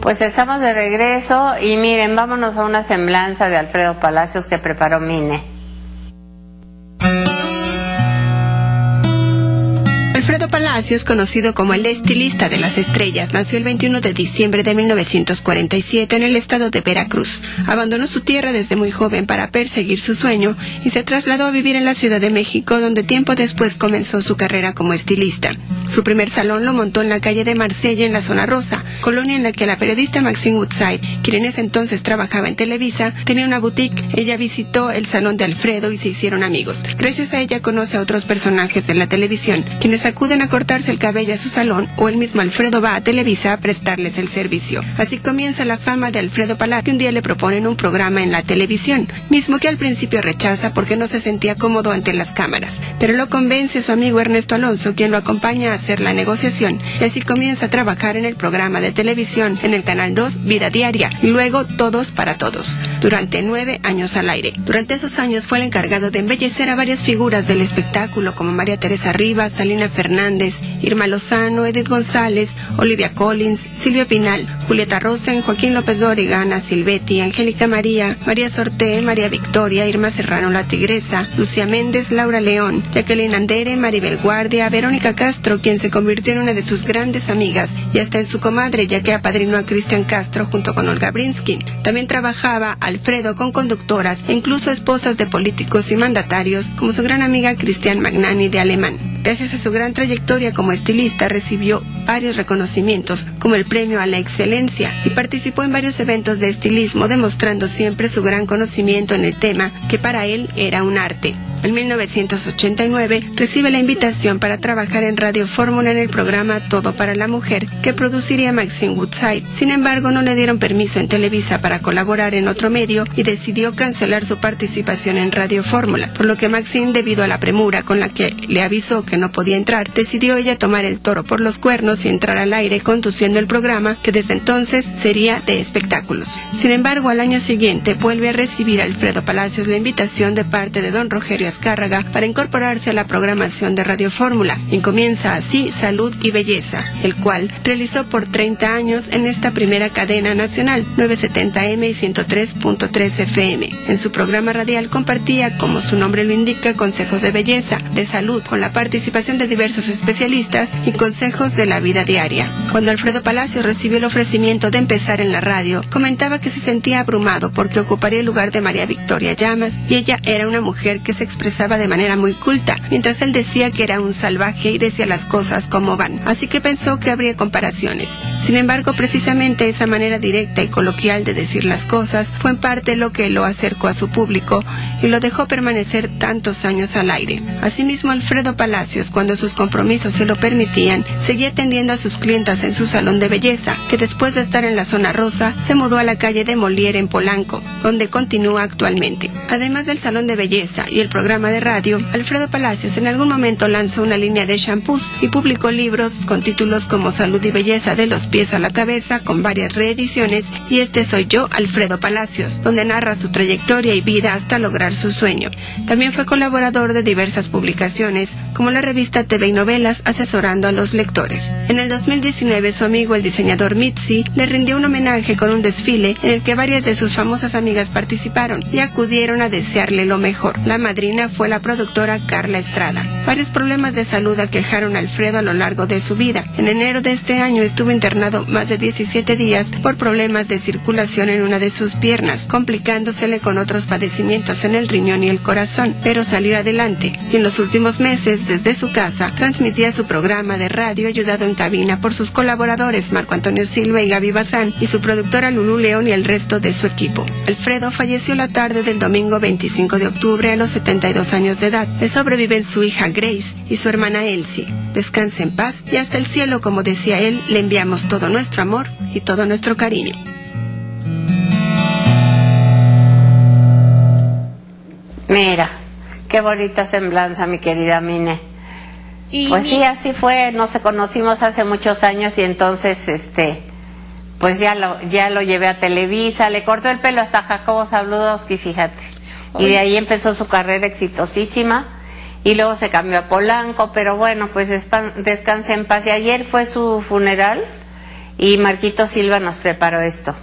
Pues estamos de regreso y miren, vámonos a una semblanza de Alfredo Palacios que preparó Mine. Palacios, conocido como el estilista de las estrellas, nació el 21 de diciembre de 1947 en el estado de Veracruz. Abandonó su tierra desde muy joven para perseguir su sueño y se trasladó a vivir en la Ciudad de México, donde tiempo después comenzó su carrera como estilista. Su primer salón lo montó en la calle de Marsella, en la zona rosa, colonia en la que la periodista Maxine Woodside, quien en ese entonces trabajaba en Televisa, tenía una boutique. Ella visitó el salón de Alfredo y se hicieron amigos. Gracias a ella conoce a otros personajes de la televisión, quienes acuden a cortarse el cabello a su salón o el mismo Alfredo va a Televisa a prestarles el servicio. Así comienza la fama de Alfredo Palat, que un día le proponen un programa en la televisión, mismo que al principio rechaza porque no se sentía cómodo ante las cámaras, pero lo convence su amigo Ernesto Alonso, quien lo acompaña a hacer la negociación, y así comienza a trabajar en el programa de televisión en el Canal 2 Vida Diaria, y luego Todos para Todos, durante nueve años al aire. Durante esos años fue el encargado de embellecer a varias figuras del espectáculo como María Teresa Rivas, Salina Fernández, Irma Lozano, Edith González, Olivia Collins, Silvia Pinal, Julieta Rosen, Joaquín López Ana Silvetti, Angélica María, María Sorté, María Victoria, Irma Serrano La Tigresa, Lucía Méndez, Laura León, Jacqueline Andere, Maribel Guardia, Verónica Castro, quien se convirtió en una de sus grandes amigas, y hasta en su comadre, ya que apadrinó a Cristian Castro junto con Olga Brinsky. También trabajaba Alfredo con conductoras e incluso esposas de políticos y mandatarios, como su gran amiga Cristian Magnani de Alemán. Gracias a su gran trayectoria como estilista recibió varios reconocimientos, como el premio a la excelencia, y participó en varios eventos de estilismo demostrando siempre su gran conocimiento en el tema, que para él era un arte. En 1989 recibe la invitación para trabajar en Radio Fórmula en el programa Todo para la Mujer que produciría Maxine Woodside. Sin embargo, no le dieron permiso en Televisa para colaborar en otro medio y decidió cancelar su participación en Radio Fórmula, por lo que Maxine, debido a la premura con la que le avisó que no podía entrar, decidió ella tomar el toro por los cuernos y entrar al aire conduciendo el programa que desde entonces sería de espectáculos. Sin embargo, al año siguiente vuelve a recibir Alfredo Palacios la invitación de parte de don Rogerio Azcárraga para incorporarse a la programación de Radio Fórmula y comienza así Salud y Belleza, el cual realizó por 30 años en esta primera cadena nacional 970M y 103.3 FM. En su programa radial compartía, como su nombre lo indica, consejos de belleza, de salud, con la participación de diversos especialistas y consejos de la vida diaria. Cuando Alfredo Palacio recibió el ofrecimiento de empezar en la radio, comentaba que se sentía abrumado porque ocuparía el lugar de María Victoria Llamas y ella era una mujer que se expresaba de manera muy culta, mientras él decía que era un salvaje y decía las cosas como van, así que pensó que habría comparaciones. Sin embargo, precisamente esa manera directa y coloquial de decir las cosas fue en parte lo que lo acercó a su público y lo dejó permanecer tantos años al aire. Asimismo, Alfredo Palacios, cuando sus compromisos se lo permitían, seguía atendiendo a sus clientas en su salón de belleza, que después de estar en la zona rosa, se mudó a la calle de Molière en Polanco, donde continúa actualmente. Además del salón de belleza y el programa de radio, Alfredo Palacios en algún momento lanzó una línea de shampoos y publicó libros con títulos como Salud y Belleza de los pies a la cabeza, con varias reediciones, y Este soy yo, Alfredo Palacios, donde narra su trayectoria y vida hasta lograr su sueño. También fue colaborador de diversas publicaciones, como la revista TV y Novelas, asesorando a los lectores. En el 2019, su amigo el diseñador Mitzi le rindió un homenaje con un desfile en el que varias de sus famosas amigas participaron y acudieron a desearle lo mejor. La madrina fue la productora Carla Estrada. Varios problemas de salud aquejaron a Alfredo a lo largo de su vida. En enero de este año estuvo internado más de 17 días por problemas de circulación en una de sus piernas, complicándosele con otros padecimientos en el riñón y el corazón, pero salió adelante. En los últimos meses, desde su casa, transmitía su programa de radio ayudado en cabina por sus colaboradores Marco Antonio Silva y Gaby Bazán y su productora Lulu León y el resto de su equipo. Alfredo falleció la tarde del domingo 25 de octubre a los 72 años de edad. Le sobreviven su hija Grace y su hermana Elsie. Descanse en paz y hasta el cielo, como decía él, le enviamos todo nuestro amor y todo nuestro cariño. Mira, qué bonita semblanza, mi querida Mine. pues sí, así fue, nos conocimos hace muchos años y entonces, este, pues ya lo, ya lo llevé a Televisa, le cortó el pelo hasta Jacobo Sabludowski, fíjate. Y de ahí empezó su carrera exitosísima y luego se cambió a Polanco, pero bueno, pues descanse en paz. Y ayer fue su funeral y Marquito Silva nos preparó esto.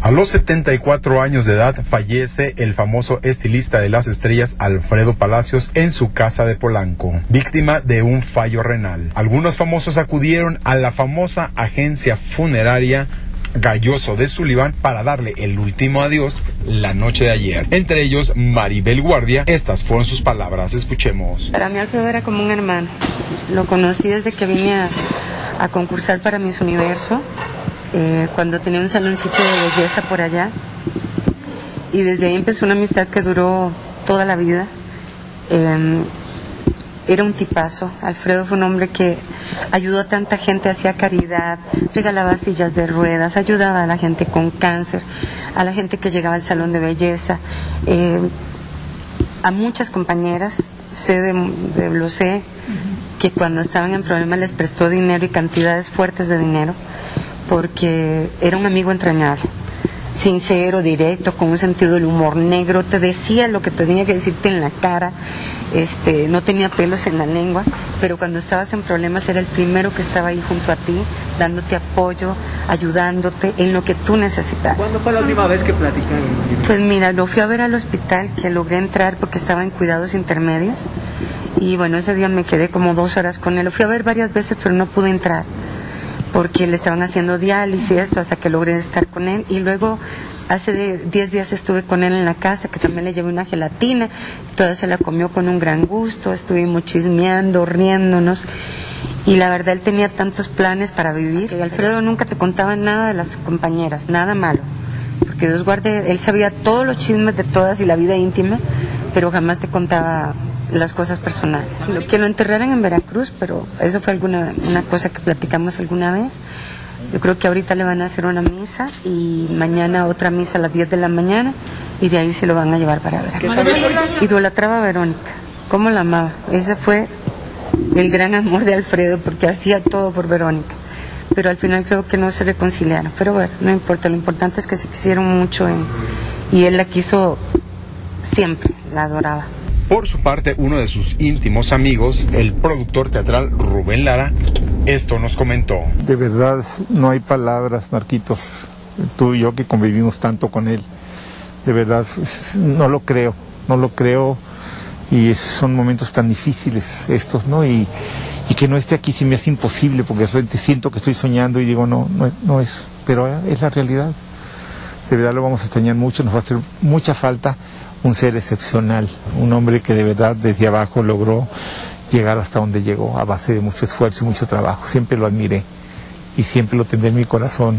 A los 74 años de edad fallece el famoso estilista de las estrellas Alfredo Palacios en su casa de Polanco, víctima de un fallo renal. Algunos famosos acudieron a la famosa agencia funeraria Galloso de Sullivan para darle el último adiós la noche de ayer. Entre ellos Maribel Guardia. Estas fueron sus palabras. Escuchemos. Para mí Alfredo era como un hermano. Lo conocí desde que vine a, concursar para Miss Universo eh, cuando tenía un saloncito de belleza por allá. Y desde ahí empezó una amistad que duró toda la vida. Em, era un tipazo. Alfredo fue un hombre que ayudó a tanta gente, hacía caridad, regalaba sillas de ruedas, ayudaba a la gente con cáncer, a la gente que llegaba al salón de belleza, eh, a muchas compañeras, sé de, de lo sé, que cuando estaban en problemas les prestó dinero y cantidades fuertes de dinero porque era un amigo entrañable, sincero, directo, con un sentido del humor negro, te decía lo que tenía que decirte en la cara, este, no tenía pelos en la lengua, pero cuando estabas en problemas era el primero que estaba ahí junto a ti, dándote apoyo, ayudándote en lo que tú necesitabas. ¿Cuándo fue la última vez que platicaron? Pues mira, lo fui a ver al hospital, que logré entrar porque estaba en cuidados intermedios, y bueno, ese día me quedé como dos horas con él, lo fui a ver varias veces, pero no pude entrar porque le estaban haciendo diálisis y esto hasta que logré estar con él. Y luego hace 10 días estuve con él en la casa que también le llevé una gelatina. Toda se la comió con un gran gusto. Estuvimos chismeando riéndonos. Y la verdad él tenía tantos planes para vivir que Alfredo nunca te contaba nada de las compañeras nada malo. Porque Dios guarde él sabía todos los chismes de todas y la vida íntima pero jamás te contaba las cosas personales. Que lo enterraran en Veracruz, pero eso fue alguna una cosa que platicamos alguna vez. Yo creo que ahorita le van a hacer una misa y mañana otra misa a las 10 de la mañana y de ahí se lo van a llevar para Veracruz. Idolatraba a Verónica, ¿cómo la amaba? Ese fue el gran amor de Alfredo porque hacía todo por Verónica. Pero al final creo que no se reconciliaron. Pero bueno, no importa, lo importante es que se quisieron mucho y él la quiso siempre, la adoraba. Por su parte, uno de sus íntimos amigos, el productor teatral Rubén Lara, esto nos comentó. De verdad, no hay palabras, Marquitos. Tú y yo que convivimos tanto con él. De verdad, no lo creo, no lo creo. Y son momentos tan difíciles estos, ¿no? Y, y que no esté aquí sí me hace imposible, porque de repente siento que estoy soñando y digo, no, no, no es. Pero es la realidad. De verdad lo vamos a extrañar mucho, nos va a hacer mucha falta un ser excepcional, un hombre que de verdad desde abajo logró llegar hasta donde llegó a base de mucho esfuerzo y mucho trabajo. Siempre lo admiré y siempre lo tendré en mi corazón